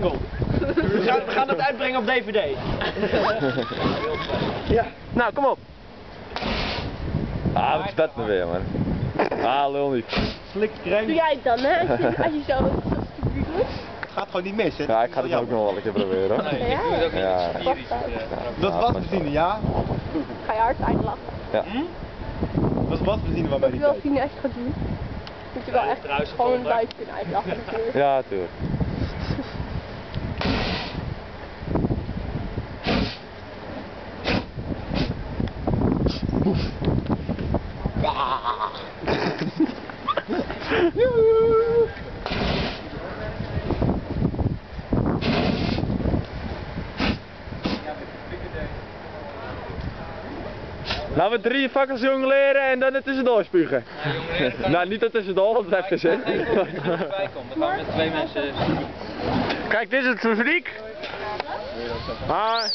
We gaan, we gaan het uitbrengen op DVD. Ja. Nou, kom op. Ah, wat is dat nou weer, man? Ah, lul niet. Slik Doe jij het dan, hè? Als je, als je zo, zo stupid doet. Het gaat gewoon niet mis, hè? Ja, ik ga het ook nog wel een keer proberen. hoor. Ja, ja. Ja. Wacht even. Dat is wasbenzine, ja? Ga je hard uitlachen. Ja. Dat is wasbenzine van mij Ik die wil tijd. zien echt gaat doen. Moet je wel echt gewoon een duif kunnen uitlachen natuurlijk. Ja, tuurlijk. Laten we drie jong leren en dan er tussendoor spugen. nou, niet er tussendoor, want dat heeft geen zin. Dan gaan we met twee mensen. Kijk, dit is het publiek. Maar